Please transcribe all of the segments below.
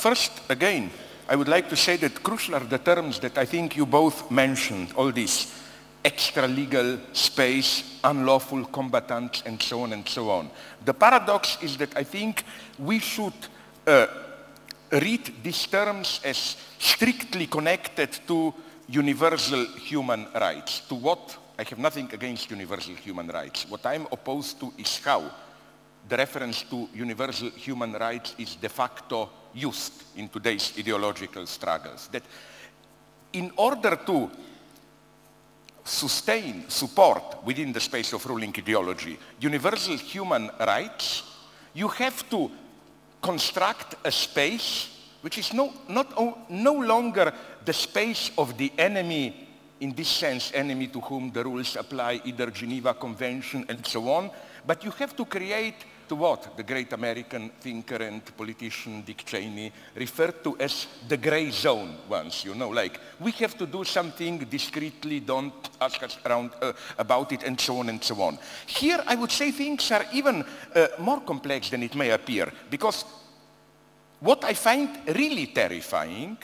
first, again, I would like to say that crucial are the terms that I think you both mentioned, all this extra-legal space, unlawful combatants, and so on and so on. The paradox is that I think we should uh, read these terms as strictly connected to universal human rights. To what? I have nothing against universal human rights. What I'm opposed to is how the reference to universal human rights is de facto used in today's ideological struggles. That in order to sustain, support within the space of ruling ideology universal human rights, you have to construct a space which is no, not, no longer the space of the enemy, in this sense, enemy to whom the rules apply, either Geneva Convention and so on, but you have to create to what the great American thinker and politician Dick Cheney referred to as the gray zone once, you know, like we have to do something discreetly, don't ask us around uh, about it and so on and so on. Here I would say things are even uh, more complex than it may appear because what I find really terrifying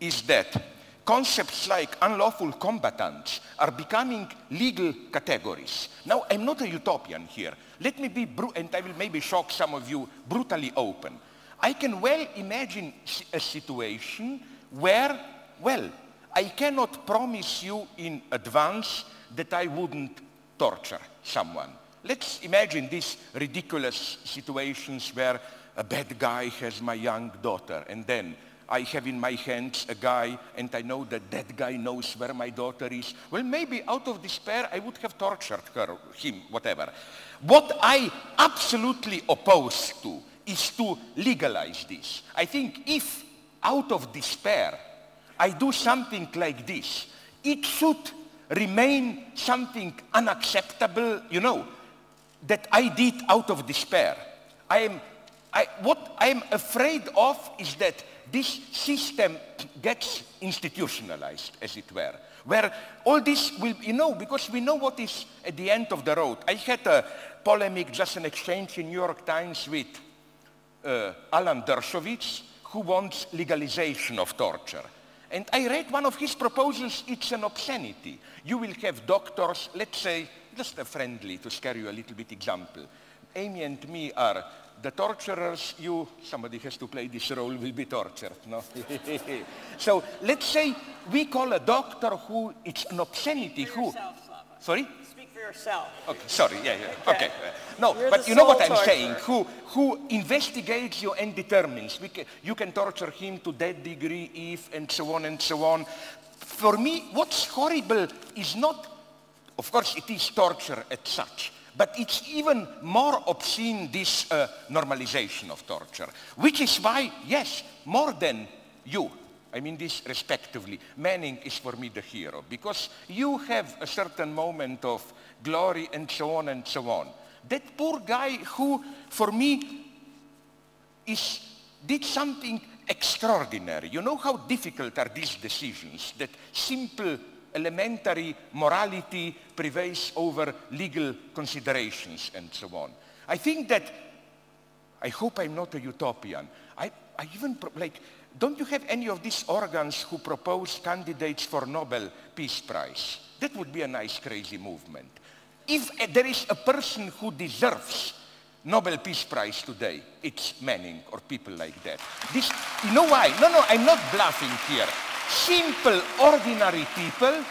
is that concepts like unlawful combatants are becoming legal categories. Now, I'm not a utopian here. Let me be, and I will maybe shock some of you, brutally open. I can well imagine a situation where, well, I cannot promise you in advance that I wouldn't torture someone. Let's imagine these ridiculous situations where a bad guy has my young daughter and then I have in my hands a guy and I know that that guy knows where my daughter is. Well, maybe out of despair, I would have tortured her, him, whatever. What I absolutely oppose to is to legalize this. I think if out of despair I do something like this, it should remain something unacceptable, you know, that I did out of despair. I am, I, what I am afraid of is that this system gets institutionalized, as it were, where all this will, you know, because we know what is at the end of the road. I had a polemic, just an exchange in New York Times with uh, Alan Dershowitz, who wants legalization of torture. And I read one of his proposals, it's an obscenity. You will have doctors, let's say, just a friendly, to scare you a little bit example. Amy and me are the torturers, you, somebody has to play this role, will be tortured, no? so let's say we call a doctor who, it's an obscenity, who... Yourself, sorry? Speak for yourself. Okay, sorry, yeah, yeah, okay. okay. No, You're but you know what I'm torturer. saying, who, who investigates you and determines. Can, you can torture him to that degree if, and so on and so on. For me, what's horrible is not, of course it is torture as such, but it's even more obscene, this uh, normalization of torture, which is why, yes, more than you, I mean this respectively, Manning is for me the hero, because you have a certain moment of glory and so on and so on. That poor guy who, for me, is, did something extraordinary. You know how difficult are these decisions, that simple elementary morality prevails over legal considerations and so on. I think that, I hope I'm not a utopian. I, I even, like, don't you have any of these organs who propose candidates for Nobel Peace Prize? That would be a nice crazy movement. If there is a person who deserves Nobel Peace Prize today, it's Manning or people like that. This, you know why? No, no, I'm not bluffing here simple, ordinary people,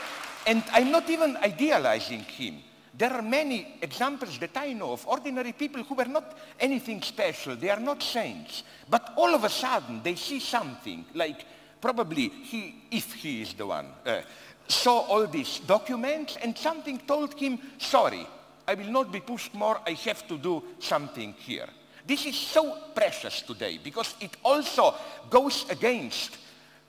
and I'm not even idealizing him. There are many examples that I know of ordinary people who were not anything special. They are not saints. But all of a sudden, they see something, like probably he, if he is the one, uh, saw all these documents and something told him, sorry, I will not be pushed more, I have to do something here. This is so precious today because it also goes against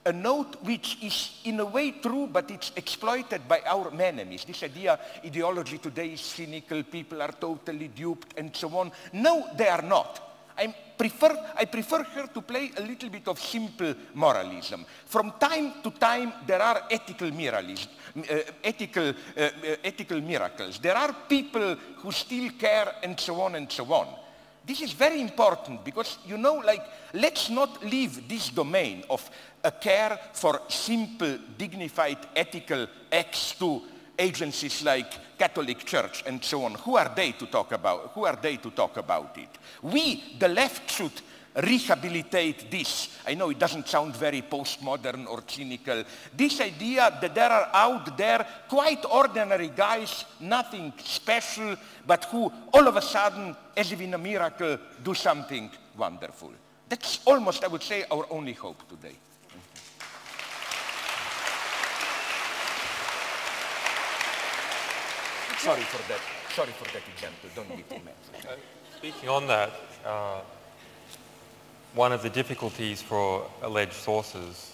a note which is in a way true, but it's exploited by our enemies. This idea, ideology today is cynical, people are totally duped, and so on. No, they are not. I prefer, I prefer her to play a little bit of simple moralism. From time to time, there are ethical. Uh, ethical, uh, uh, ethical miracles. There are people who still care, and so on and so on. This is very important because, you know, like, let's not leave this domain of a care for simple, dignified, ethical acts to agencies like Catholic Church and so on. Who are they to talk about, who are they to talk about it? We, the left, should rehabilitate this. I know it doesn't sound very postmodern or cynical. This idea that there are out there quite ordinary guys, nothing special, but who all of a sudden, as if in a miracle, do something wonderful. That's almost, I would say, our only hope today. Sorry for that. Sorry for that example. Don't too mad. Uh, speaking on that, uh, one of the difficulties for alleged sources,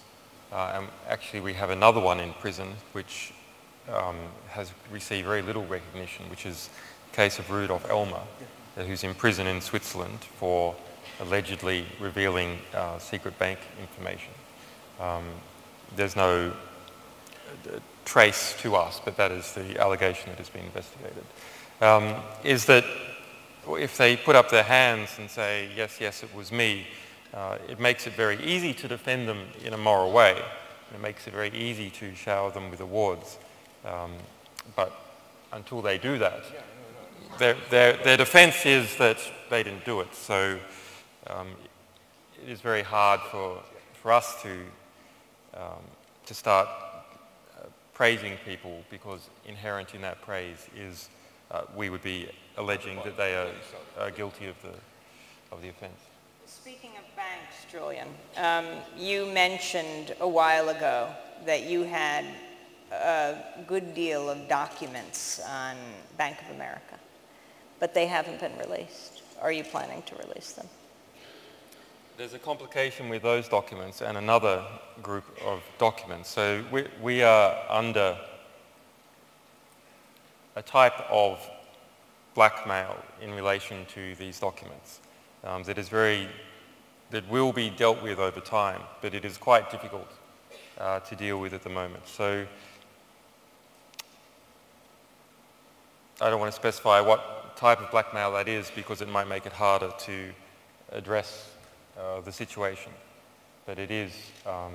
uh, and actually we have another one in prison which um, has received very little recognition, which is the case of Rudolf Elmer, uh, who's in prison in Switzerland for allegedly revealing uh, secret bank information. Um, there's no trace to us, but that is the allegation that has been investigated, um, is that if they put up their hands and say, yes, yes, it was me, uh, it makes it very easy to defend them in a moral way. It makes it very easy to shower them with awards. Um, but until they do that, their, their, their defense is that they didn't do it. So um, it is very hard for, for us to, um, to start praising people because inherent in that praise is uh, we would be alleging that they are, are guilty of the, of the offense. Speaking of banks, Julian, um, you mentioned a while ago that you had a good deal of documents on Bank of America, but they haven't been released. Are you planning to release them? There's a complication with those documents and another group of documents. So we, we are under a type of blackmail in relation to these documents um, that is very that will be dealt with over time, but it is quite difficult uh, to deal with at the moment. So I don't want to specify what type of blackmail that is because it might make it harder to address uh, the situation. But it is, um,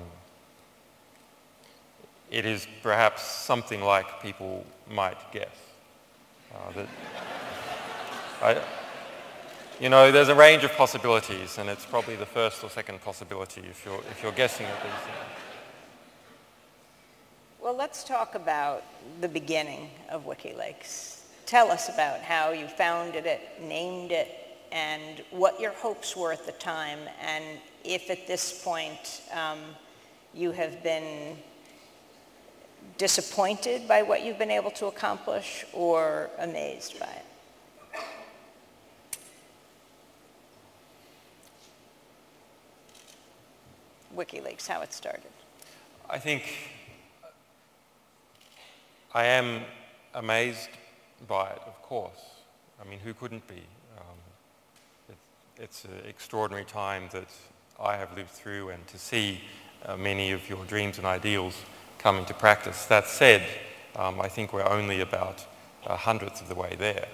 it is perhaps something like people might guess. Uh, that I, you know, there's a range of possibilities, and it's probably the first or second possibility if you're, if you're guessing at these things. Well, let's talk about the beginning of WikiLeaks. Tell us about how you founded it, named it, and what your hopes were at the time, and if at this point um, you have been disappointed by what you've been able to accomplish or amazed by it. WikiLeaks, how it started? I think I am amazed by it, of course. I mean, who couldn't be? It, it's an extraordinary time that I have lived through and to see uh, many of your dreams and ideals come into practice. That said, um, I think we're only about a hundredth of the way there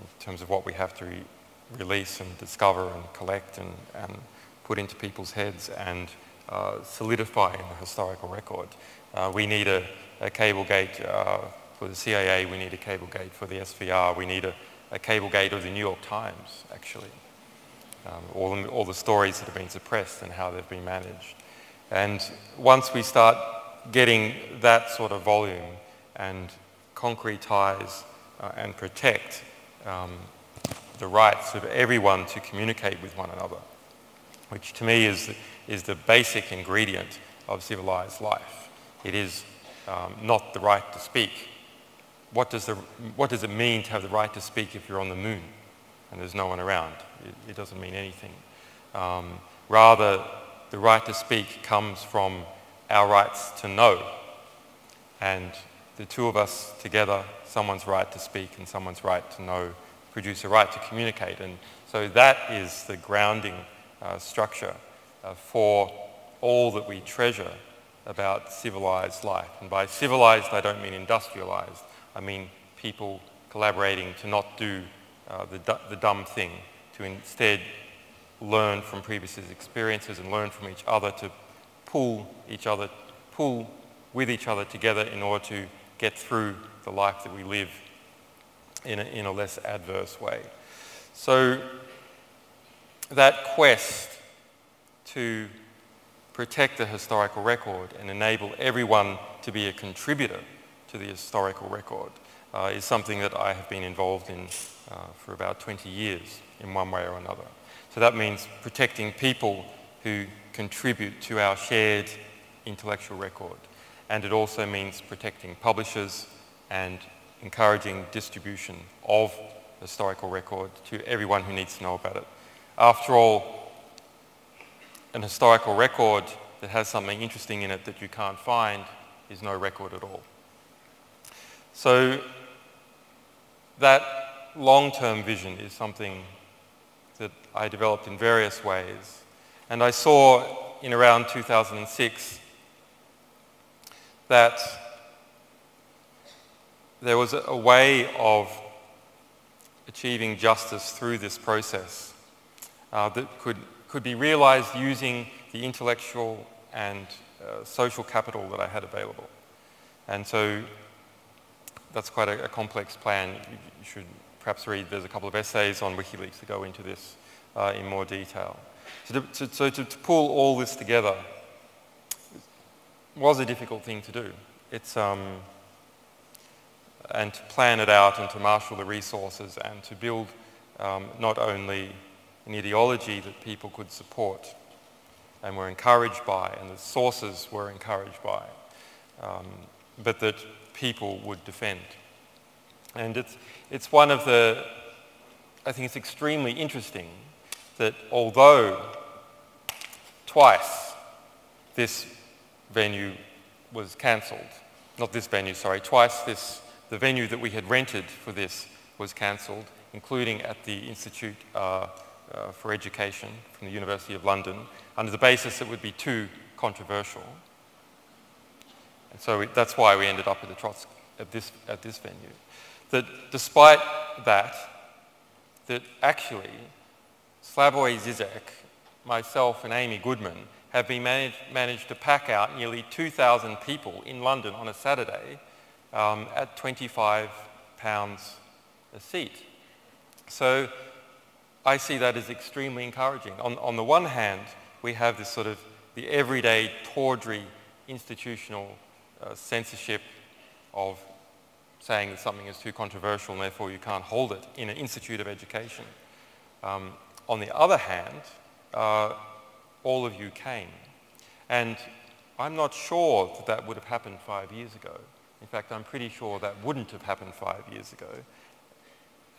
in terms of what we have to re release and discover and collect and, and put into people's heads and uh, solidifying the historical record. Uh, we need a, a Cablegate uh, for the CIA, we need a Cablegate for the SVR, we need a, a Cablegate of the New York Times, actually. Um, all, the, all the stories that have been suppressed and how they've been managed. And once we start getting that sort of volume and concretize uh, and protect um, the rights of everyone to communicate with one another, which to me is is the basic ingredient of civilized life. It is um, not the right to speak. What does, the, what does it mean to have the right to speak if you're on the moon and there's no one around? It, it doesn't mean anything. Um, rather, the right to speak comes from our rights to know. And the two of us together, someone's right to speak and someone's right to know, produce a right to communicate. And so that is the grounding uh, structure uh, for all that we treasure about civilized life. And by civilized, I don't mean industrialized. I mean people collaborating to not do uh, the, the dumb thing, to instead learn from previous experiences and learn from each other to pull each other, pull with each other together in order to get through the life that we live in a, in a less adverse way. So that quest to protect the historical record and enable everyone to be a contributor to the historical record uh, is something that I have been involved in uh, for about 20 years in one way or another. So that means protecting people who contribute to our shared intellectual record. And it also means protecting publishers and encouraging distribution of historical record to everyone who needs to know about it. After all, an historical record that has something interesting in it that you can't find is no record at all. So that long-term vision is something that I developed in various ways. And I saw in around 2006 that there was a, way of achieving justice through this process uh, that could, could be realized using the intellectual and uh, social capital that I had available. And so that's quite a, a complex plan. You, you, should perhaps read, there's a couple of essays on WikiLeaks that go into this uh, in more detail. So, to, to, so to, to, pull all this together was a difficult thing to do. It's, um, and to plan it out and to marshal the resources and to build um, not only an ideology that people could support and were encouraged by and the sources were encouraged by, um, but that people would defend. And it's, it's one of the, I think it's extremely interesting that although twice this venue was cancelled, not this venue, sorry, twice this the venue that we had rented for this was cancelled, including at the Institute uh, uh, for Education from the University of London, under the basis it would be too controversial. And so it, that's why we ended up at, the Trots at, this, at this venue. That despite that, that actually Slavoj Zizek, myself and Amy Goodman have been managed, managed to pack out nearly 2,000 people in London on a Saturday um, at 25 pounds a seat. So I see that as extremely encouraging. On, on the one hand, we have this sort of the everyday tawdry institutional censorship of saying that something is too controversial and therefore you can't hold it in an institute of education. Um, on the other hand, uh, all of you came. And I'm not sure that that would have happened five years ago. In fact, I'm pretty sure that wouldn't have happened five years ago.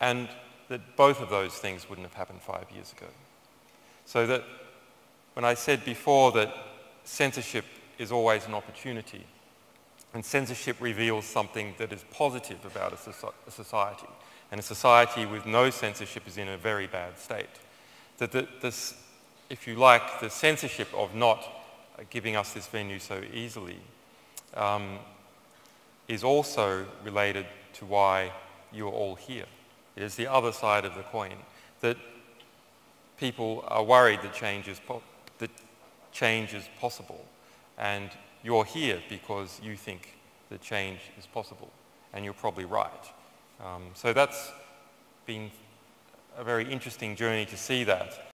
And that both of those things wouldn't have happened five years ago. So that when I said before that censorship is always an opportunity, and censorship reveals something that is positive about a, society, and a society with no censorship is in a very bad state. That the, this, if you like, the censorship of not giving us this venue so easily um, is also related to why you're all here. It is the other side of the coin, that people are worried that change is, that change is possible. And you're here because you think that change is possible. And you're probably right. Um, so that's been a very interesting journey to see that.